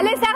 Alexa